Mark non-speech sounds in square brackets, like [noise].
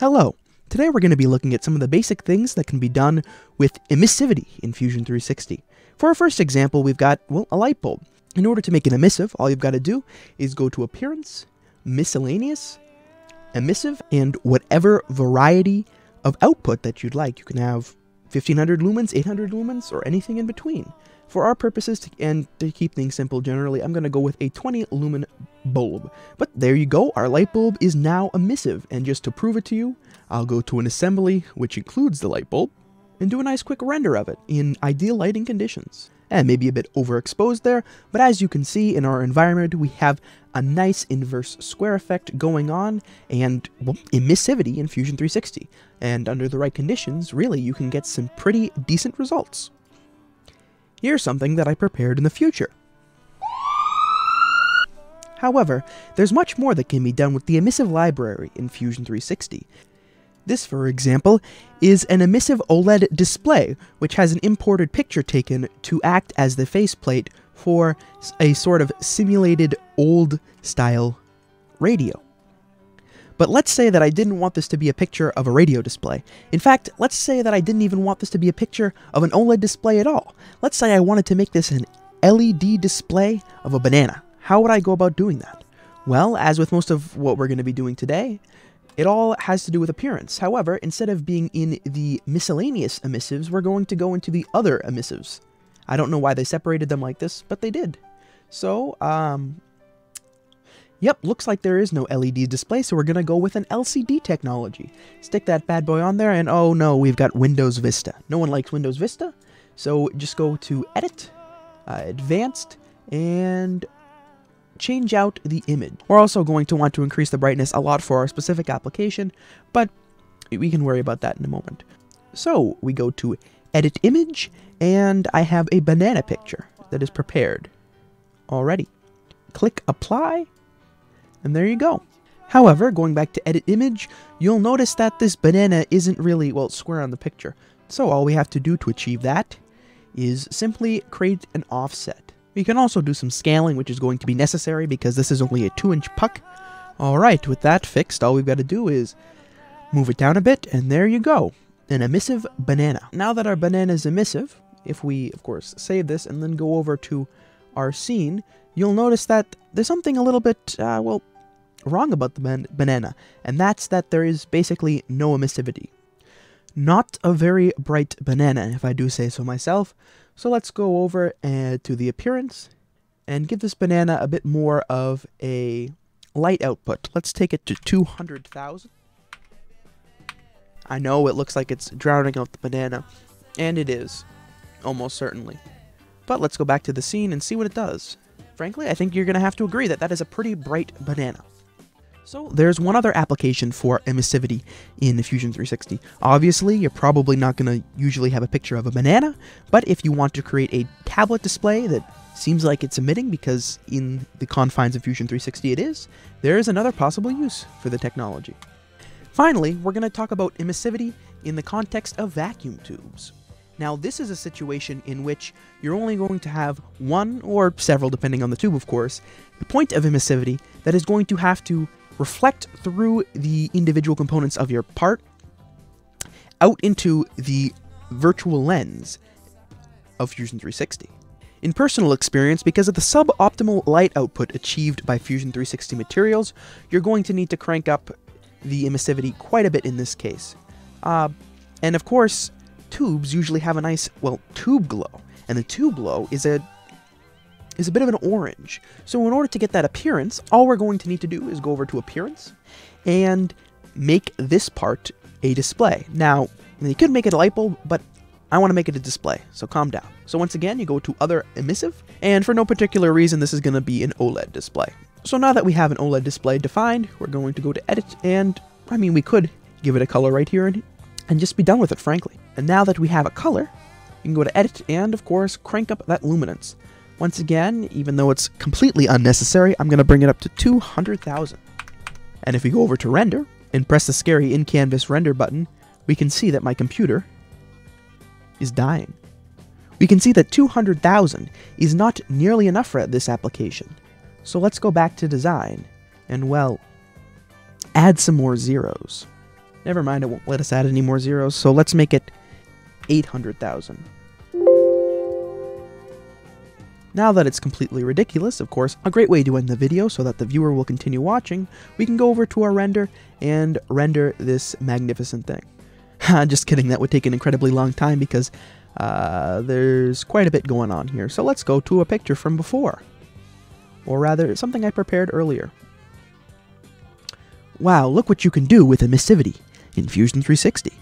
Hello! Today we're going to be looking at some of the basic things that can be done with emissivity in Fusion 360. For our first example, we've got, well, a light bulb. In order to make it emissive, all you've got to do is go to Appearance, Miscellaneous, Emissive, and whatever variety of output that you'd like. You can have 1500 lumens, 800 lumens, or anything in between. For our purposes, to, and to keep things simple generally, I'm going to go with a 20 lumen bulb. But there you go, our light bulb is now emissive, and just to prove it to you, I'll go to an assembly, which includes the light bulb, and do a nice quick render of it in ideal lighting conditions. And maybe a bit overexposed there, but as you can see in our environment, we have a nice inverse square effect going on, and well, emissivity in Fusion 360. And under the right conditions, really, you can get some pretty decent results. Here's something that I prepared in the future. However, there's much more that can be done with the emissive library in Fusion 360. This, for example, is an emissive OLED display, which has an imported picture taken to act as the faceplate for a sort of simulated old style radio. But let's say that I didn't want this to be a picture of a radio display. In fact, let's say that I didn't even want this to be a picture of an OLED display at all. Let's say I wanted to make this an LED display of a banana. How would I go about doing that? Well, as with most of what we're going to be doing today, it all has to do with appearance. However, instead of being in the miscellaneous emissives, we're going to go into the other emissives. I don't know why they separated them like this, but they did. So, um, Yep, looks like there is no LED display, so we're to go with an LCD technology. Stick that bad boy on there, and oh no, we've got Windows Vista. No one likes Windows Vista, so just go to Edit, uh, Advanced, and change out the image. We're also going to want to increase the brightness a lot for our specific application, but we can worry about that in a moment. So we go to Edit Image, and I have a banana picture that is prepared already. Click Apply, and there you go. However, going back to edit image, you'll notice that this banana isn't really, well, square on the picture. So all we have to do to achieve that is simply create an offset. We can also do some scaling, which is going to be necessary because this is only a 2-inch puck. Alright, with that fixed, all we've got to do is move it down a bit, and there you go. An emissive banana. Now that our banana is emissive, if we, of course, save this and then go over to our scene, you'll notice that there's something a little bit, uh, well, wrong about the ban banana, and that's that there is basically no emissivity. Not a very bright banana, if I do say so myself, so let's go over uh, to the appearance and give this banana a bit more of a light output. Let's take it to 200,000. I know it looks like it's drowning out the banana, and it is, almost certainly. But let's go back to the scene and see what it does. Frankly, I think you're going to have to agree that that is a pretty bright banana. So there's one other application for emissivity in Fusion 360. Obviously, you're probably not going to usually have a picture of a banana, but if you want to create a tablet display that seems like it's emitting because in the confines of Fusion 360 it is, there is another possible use for the technology. Finally, we're going to talk about emissivity in the context of vacuum tubes. Now, this is a situation in which you're only going to have one or several, depending on the tube, of course, the point of emissivity that is going to have to reflect through the individual components of your part out into the virtual lens of Fusion 360. In personal experience, because of the suboptimal light output achieved by Fusion 360 materials, you're going to need to crank up the emissivity quite a bit in this case. Uh, and of course, tubes usually have a nice, well, tube glow, and the tube glow is a is a bit of an orange. So in order to get that appearance, all we're going to need to do is go over to Appearance and make this part a display. Now, you could make it a light bulb, but I want to make it a display, so calm down. So once again, you go to Other Emissive, and for no particular reason, this is going to be an OLED display. So now that we have an OLED display defined, we're going to go to Edit, and, I mean, we could give it a color right here and, and just be done with it, frankly. And now that we have a color, you can go to Edit, and, of course, crank up that luminance. Once again, even though it's completely unnecessary, I'm going to bring it up to 200,000. And if we go over to render and press the scary in-canvas render button, we can see that my computer is dying. We can see that 200,000 is not nearly enough for this application. So let's go back to design and, well, add some more zeros. Never mind, it won't let us add any more zeros, so let's make it 800,000. Now that it's completely ridiculous, of course, a great way to end the video so that the viewer will continue watching, we can go over to our render and render this magnificent thing. [laughs] Just kidding, that would take an incredibly long time because uh, there's quite a bit going on here. So let's go to a picture from before. Or rather, something I prepared earlier. Wow, look what you can do with emissivity in Fusion 360.